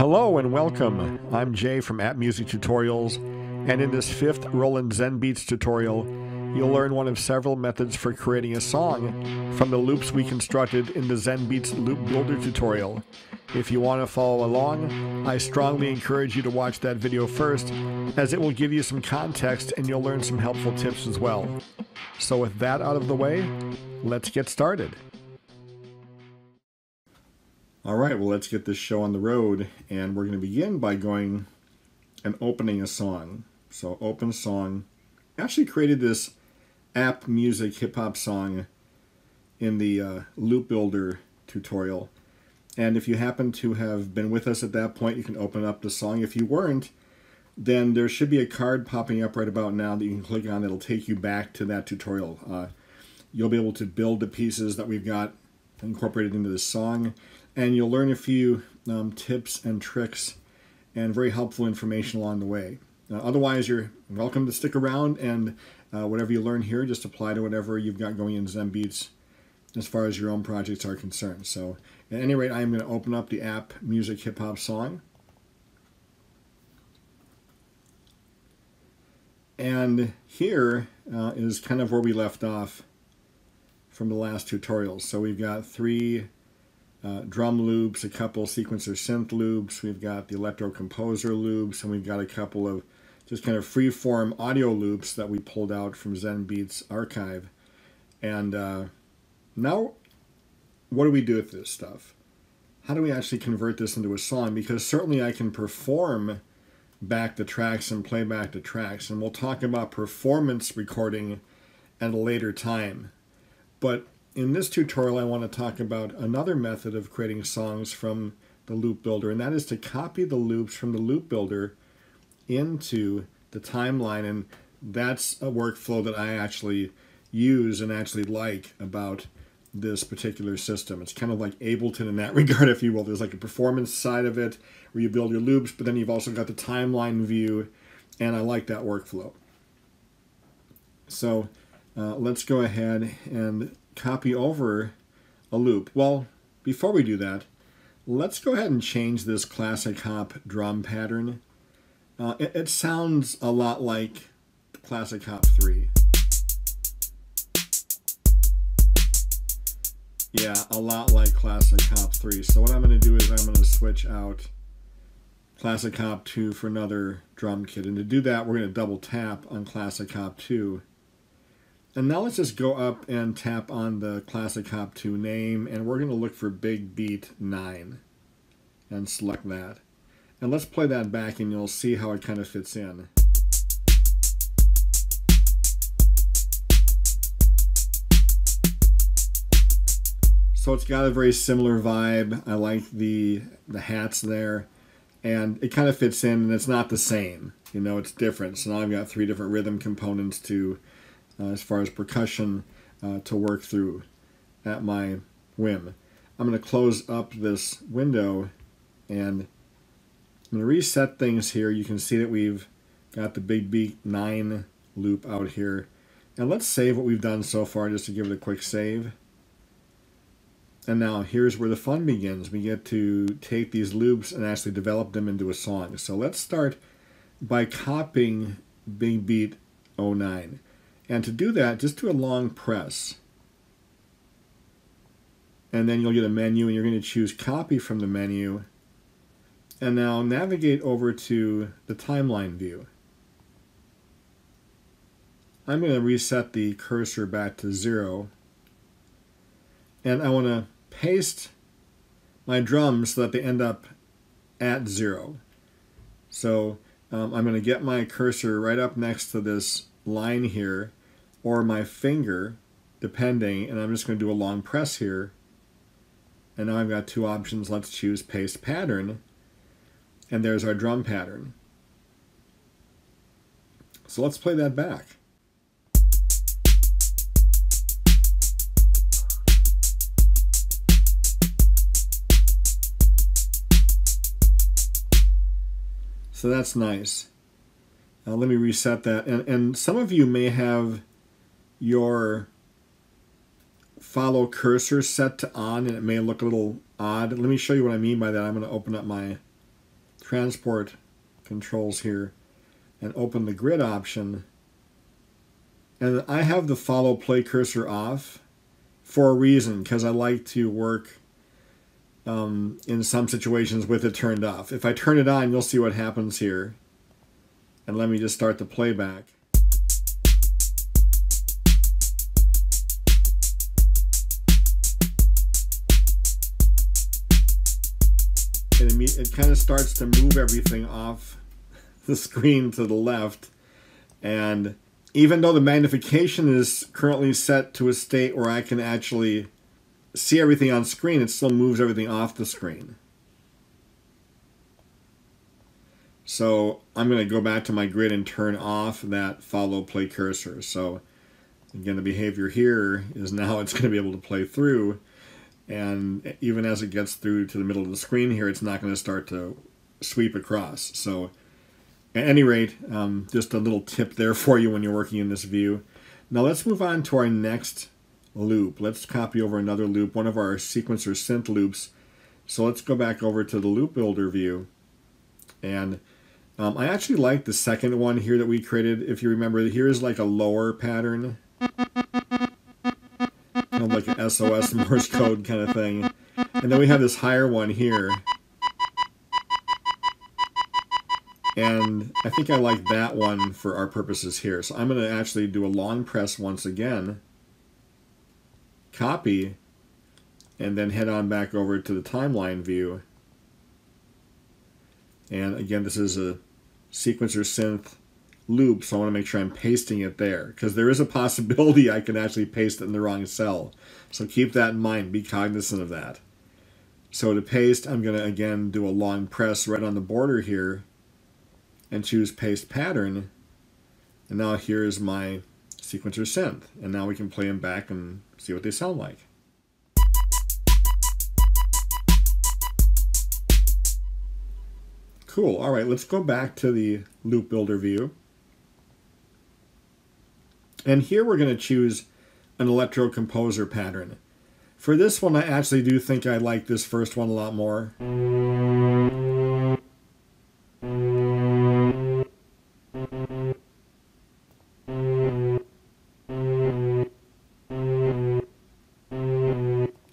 Hello and welcome. I'm Jay from App Music Tutorials, and in this fifth Roland Zenbeats tutorial, you'll learn one of several methods for creating a song from the loops we constructed in the Zenbeats Loop Builder tutorial. If you want to follow along, I strongly encourage you to watch that video first, as it will give you some context and you'll learn some helpful tips as well. So with that out of the way, let's get started. All right, well, let's get this show on the road, and we're going to begin by going and opening a song. So, open song. I actually created this app music hip hop song in the uh, Loop Builder tutorial. And if you happen to have been with us at that point, you can open up the song. If you weren't, then there should be a card popping up right about now that you can click on that'll take you back to that tutorial. Uh, you'll be able to build the pieces that we've got incorporated into this song and you'll learn a few um, tips and tricks and very helpful information along the way. Uh, otherwise, you're welcome to stick around and uh, whatever you learn here, just apply to whatever you've got going in Zenbeats as far as your own projects are concerned. So, at any rate, I'm going to open up the app Music Hip Hop Song. And here uh, is kind of where we left off from the last tutorials. So we've got three uh, drum loops, a couple sequencer synth loops. We've got the Electro Composer loops, and we've got a couple of just kind of free-form audio loops that we pulled out from Zenbeats archive. And uh, now, what do we do with this stuff? How do we actually convert this into a song? Because certainly I can perform back the tracks and play back the tracks, and we'll talk about performance recording at a later time. But in this tutorial, I want to talk about another method of creating songs from the loop builder, and that is to copy the loops from the loop builder into the timeline. And that's a workflow that I actually use and actually like about this particular system. It's kind of like Ableton in that regard, if you will. There's like a performance side of it where you build your loops, but then you've also got the timeline view, and I like that workflow. So uh, let's go ahead and copy over a loop. Well, before we do that, let's go ahead and change this classic hop drum pattern. Uh, it, it sounds a lot like classic hop 3. Yeah, a lot like classic hop 3. So what I'm going to do is I'm going to switch out classic hop 2 for another drum kit. And to do that, we're going to double tap on classic hop 2 and now let's just go up and tap on the Classic Hop 2 name, and we're going to look for Big Beat 9, and select that. And let's play that back, and you'll see how it kind of fits in. So it's got a very similar vibe. I like the the hats there, and it kind of fits in, and it's not the same. You know, it's different. So now I've got three different rhythm components to as far as percussion uh, to work through at my whim. I'm going to close up this window and I'm going to reset things here. You can see that we've got the Big Beat 9 loop out here. And let's save what we've done so far just to give it a quick save. And now here's where the fun begins. We get to take these loops and actually develop them into a song. So let's start by copying Big Beat 09. And to do that, just do a long press. And then you'll get a menu and you're going to choose copy from the menu. And now navigate over to the timeline view. I'm going to reset the cursor back to zero. And I want to paste my drums so that they end up at zero. So um, I'm going to get my cursor right up next to this line here or my finger, depending, and I'm just going to do a long press here. And now I've got two options. Let's choose paste pattern. And there's our drum pattern. So let's play that back. So that's nice. Now let me reset that. And, and some of you may have your follow cursor set to on and it may look a little odd. Let me show you what I mean by that. I'm going to open up my transport controls here and open the grid option. And I have the follow play cursor off for a reason because I like to work um, in some situations with it turned off. If I turn it on, you'll see what happens here. And let me just start the playback. It, it kind of starts to move everything off the screen to the left. And even though the magnification is currently set to a state where I can actually see everything on screen, it still moves everything off the screen. So I'm going to go back to my grid and turn off that follow play cursor. So again, the behavior here is now it's going to be able to play through. And even as it gets through to the middle of the screen here, it's not going to start to sweep across. So at any rate, um, just a little tip there for you when you're working in this view. Now let's move on to our next loop. Let's copy over another loop, one of our sequencer synth loops. So let's go back over to the loop builder view. And um, I actually like the second one here that we created. If you remember, here is like a lower pattern. Kind of like an SOS Morse code kind of thing. And then we have this higher one here. And I think I like that one for our purposes here. So I'm going to actually do a long press once again copy, and then head on back over to the timeline view. And again, this is a sequencer synth loop, so I want to make sure I'm pasting it there, because there is a possibility I can actually paste it in the wrong cell. So keep that in mind, be cognizant of that. So to paste, I'm going to again do a long press right on the border here and choose paste pattern. And now here's my sequencer synth. And now we can play them back and see what they sound like. Cool. All right, let's go back to the loop builder view. And here we're going to choose an electro composer pattern. For this one, I actually do think I like this first one a lot more.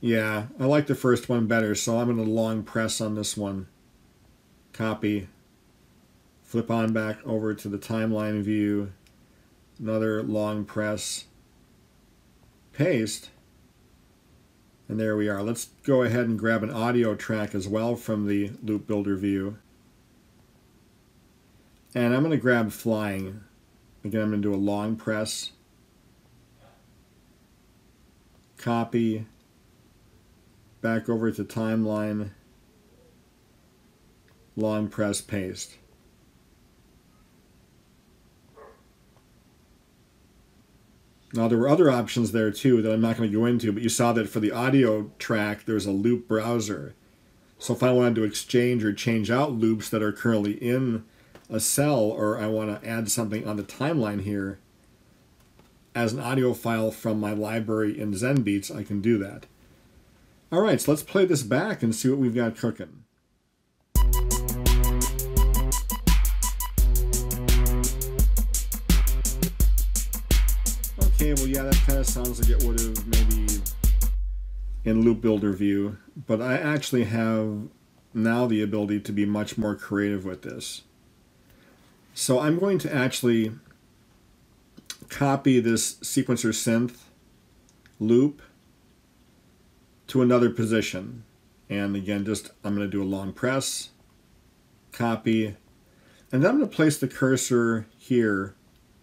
Yeah, I like the first one better, so I'm going to long press on this one. Copy. Flip on back over to the timeline view. Another long press. Paste. And there we are. Let's go ahead and grab an audio track as well from the Loop Builder view. And I'm going to grab Flying. Again, I'm going to do a long press. Copy back over to timeline, long press paste. Now there were other options there too that I'm not going to go into, but you saw that for the audio track there's a loop browser. So if I wanted to exchange or change out loops that are currently in a cell or I want to add something on the timeline here as an audio file from my library in ZenBeats, I can do that. All right, so let's play this back and see what we've got cooking. Okay, well, yeah, that kind of sounds like it would have maybe in Loop Builder view, but I actually have now the ability to be much more creative with this. So I'm going to actually copy this sequencer synth loop to another position. And again, just I'm going to do a long press, copy, and then I'm going to place the cursor here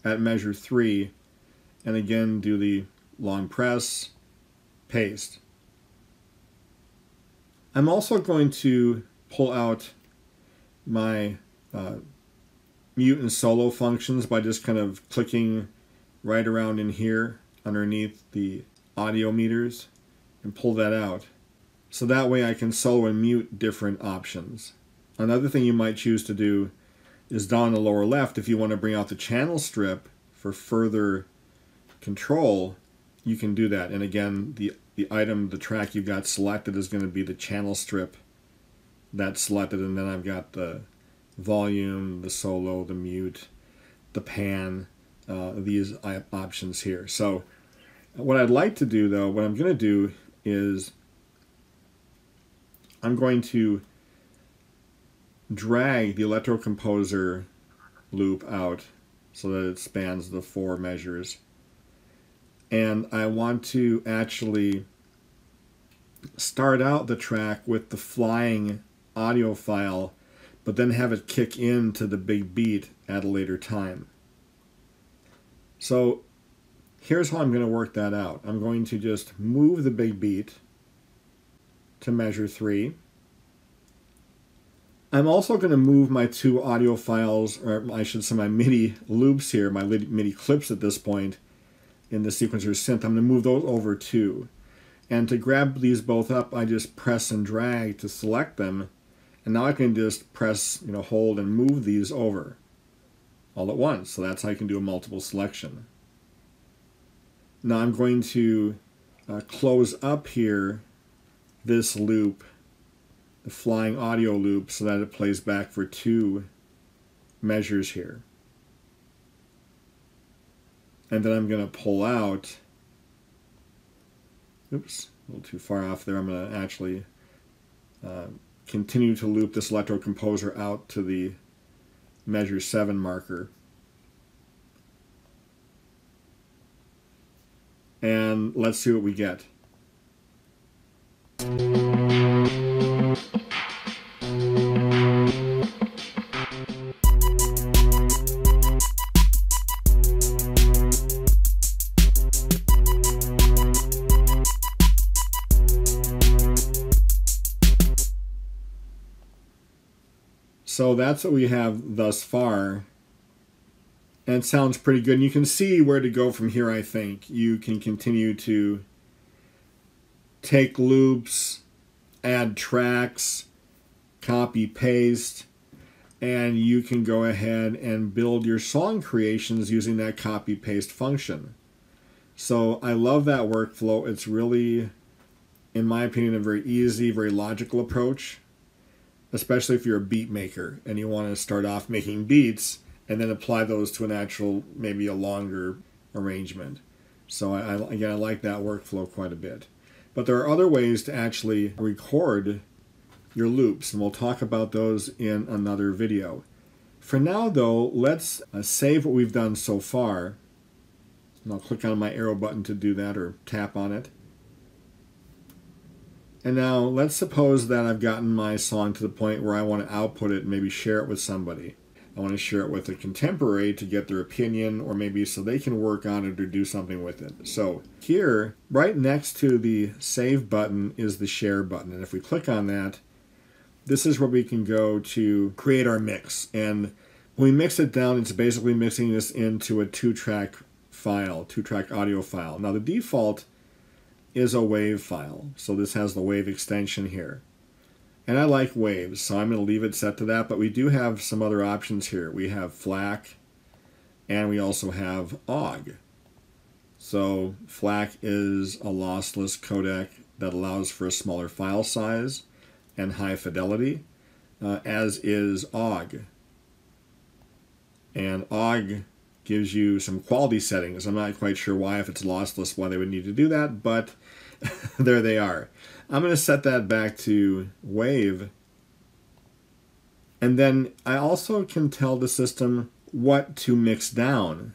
at measure 3, and again do the long press, paste. I'm also going to pull out my uh, mute and solo functions by just kind of clicking right around in here underneath the audio meters and pull that out. So that way I can solo and mute different options. Another thing you might choose to do is down the lower left, if you want to bring out the channel strip for further control, you can do that. And again, the, the item, the track you've got selected is going to be the channel strip that's selected. And then I've got the volume, the solo, the mute, the pan, uh, these options here. So what I'd like to do though, what I'm going to do is I'm going to drag the Electro Composer loop out so that it spans the four measures. And I want to actually start out the track with the flying audio file, but then have it kick into the big beat at a later time. So here's how I'm going to work that out. I'm going to just move the big beat to measure 3. I'm also going to move my two audio files, or I should say my MIDI loops here, my MIDI clips at this point in the sequencer synth. I'm going to move those over too. And to grab these both up, I just press and drag to select them. And now I can just press, you know, hold and move these over all at once. So that's how I can do a multiple selection. Now I'm going to uh, close up here this loop the flying audio loop so that it plays back for two measures here. And then I'm going to pull out, oops, a little too far off there. I'm going to actually uh, continue to loop this electro composer out to the measure 7 marker. And let's see what we get. So that's what we have thus far. And it sounds pretty good. And you can see where to go from here, I think. You can continue to take loops, add tracks, copy, paste, and you can go ahead and build your song creations using that copy paste function. So I love that workflow. It's really, in my opinion, a very easy, very logical approach especially if you're a beat maker and you want to start off making beats and then apply those to an actual, maybe a longer arrangement. So I, again, I like that workflow quite a bit. But there are other ways to actually record your loops, and we'll talk about those in another video. For now, though, let's uh, save what we've done so far. And I'll click on my arrow button to do that or tap on it. And now let's suppose that I've gotten my song to the point where I want to output it and maybe share it with somebody. I want to share it with a contemporary to get their opinion or maybe so they can work on it or do something with it. So here, right next to the save button is the share button. And if we click on that, this is where we can go to create our mix. And when we mix it down, it's basically mixing this into a two track file, two track audio file. Now the default is a wave file. So this has the wave extension here. And I like waves, so I'm going to leave it set to that. But we do have some other options here. We have FLAC, and we also have OGG. So FLAC is a lossless codec that allows for a smaller file size and high fidelity, uh, as is OGG. And OGG gives you some quality settings. I'm not quite sure why, if it's lossless, why they would need to do that, but there they are. I'm going to set that back to wave. And then I also can tell the system what to mix down.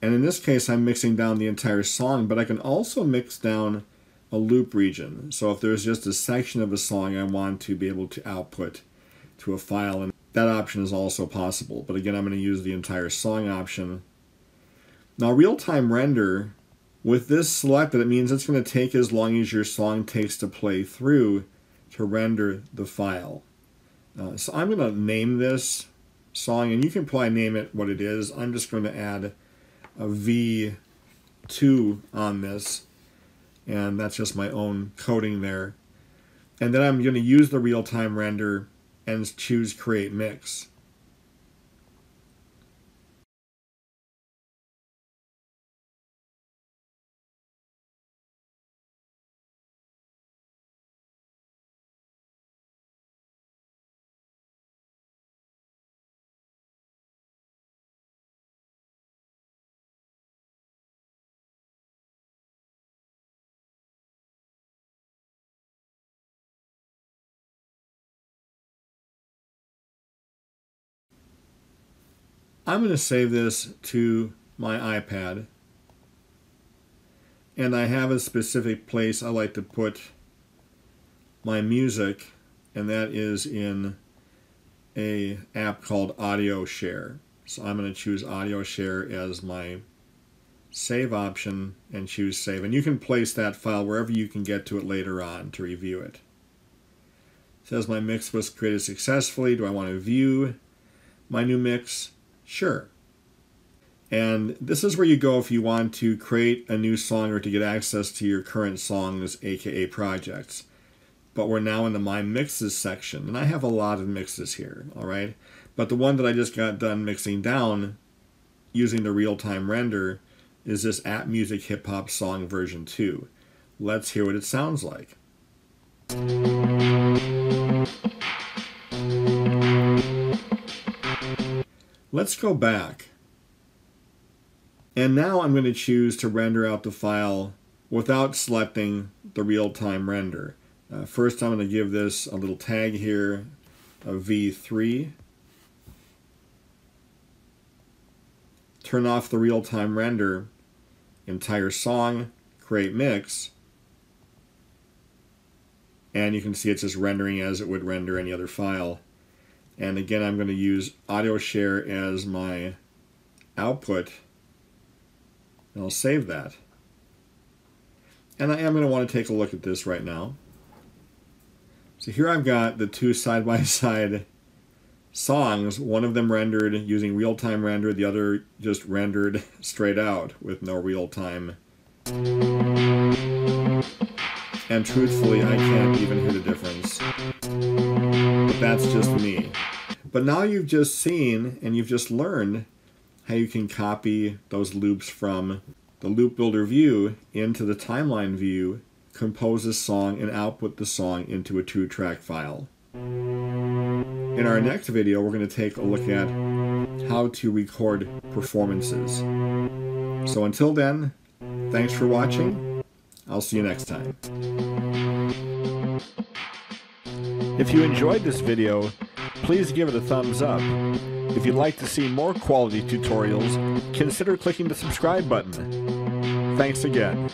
And in this case, I'm mixing down the entire song, but I can also mix down a loop region. So if there's just a section of a song I want to be able to output to a file, and that option is also possible. But again, I'm going to use the entire song option. Now, real-time render with this selected, it means it's going to take as long as your song takes to play through to render the file. Uh, so I'm going to name this song, and you can probably name it what it is. I'm just going to add a V2 on this, and that's just my own coding there. And then I'm going to use the real-time render and choose Create Mix. I'm going to save this to my iPad. And I have a specific place I like to put my music, and that is in a app called Audio Share. So I'm going to choose Audio Share as my save option and choose save. And you can place that file wherever you can get to it later on to review it. it says my mix was created successfully. Do I want to view my new mix? Sure. And this is where you go if you want to create a new song or to get access to your current songs, aka projects. But we're now in the My Mixes section, and I have a lot of mixes here, all right? But the one that I just got done mixing down using the real-time render is this App Music Hip Hop Song version 2. Let's hear what it sounds like. Let's go back. And now I'm going to choose to render out the file without selecting the real-time render. Uh, first I'm going to give this a little tag here of V3. Turn off the real-time render, entire song, create mix, and you can see it's just rendering as it would render any other file. And again, I'm going to use audio share as my output. And I'll save that. And I am going to want to take a look at this right now. So here I've got the two side-by-side -side songs, one of them rendered using real-time render, the other just rendered straight out with no real-time. And truthfully, I can't even hear the difference. But that's just me. But now you've just seen and you've just learned how you can copy those loops from the loop builder view into the timeline view, compose a song, and output the song into a two track file. In our next video, we're going to take a look at how to record performances. So until then, thanks for watching. I'll see you next time. If you enjoyed this video, please give it a thumbs up. If you'd like to see more quality tutorials, consider clicking the subscribe button. Thanks again.